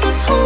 the pool.